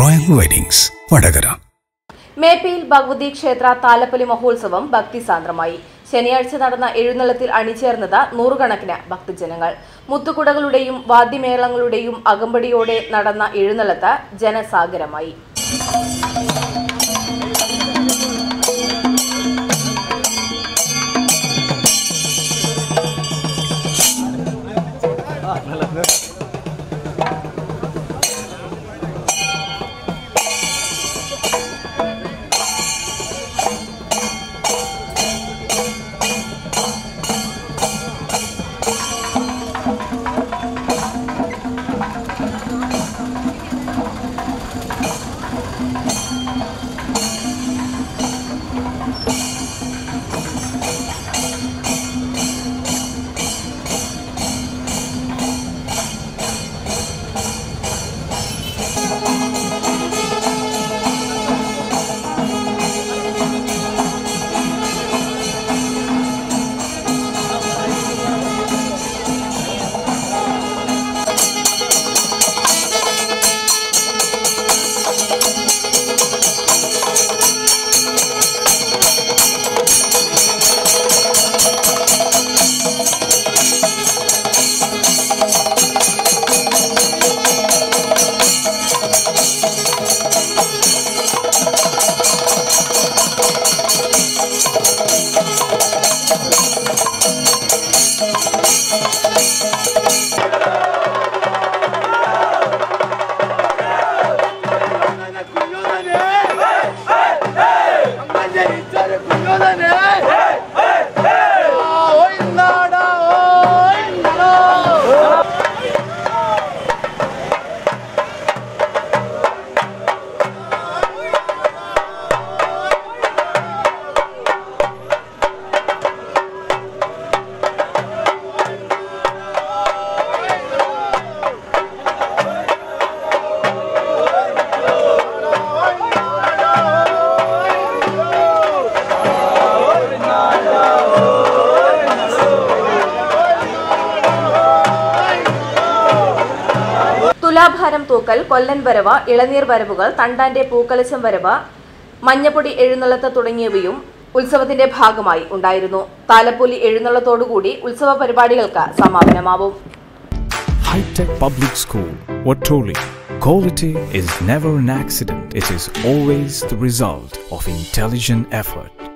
Royal weddings Vadakara. Meppayil Bhagavathi ക്ഷേത്ര താലപ്പൊലി മഹോത്സവം ഭക്തിസാന്ദ്രമായി. ശനിയാഴ്ച നടന്ന എഴുന്നള്ളത്തിൽ അണിചേർന്നത് നൂറുകണക്കിന് ഭക്തജനങ്ങൾ. മുത്തുകുടകളുടെയും വാദ്യമേളങ്ങളുടെയും അകമ്പടിയോടെ നടന്ന എഴുന്നള്ളത്ത് ജനസാഗരമായി. തുലാഭാരം തൂക്കൽ കൊല്ലൻ വരവ് ഇളനീർ വരവുകൾ തണ്ടാന്റെ പൂക്കലശം വരവ് മഞ്ഞപ്പൊടി എഴുന്നള്ളത്ത് തുടങ്ങിയവയും ഉത്സവത്തിന്റെ ഭാഗമായി ഉണ്ടായിരുന്നു താലപ്പൊലി എഴുന്നള്ളത്തോടുകൂടി ഉത്സവ പരിപാടികൾക്ക് സമാപനമാവും hi-tech public school Vattoli quality is never an accident. It is always the result of intelligent effort.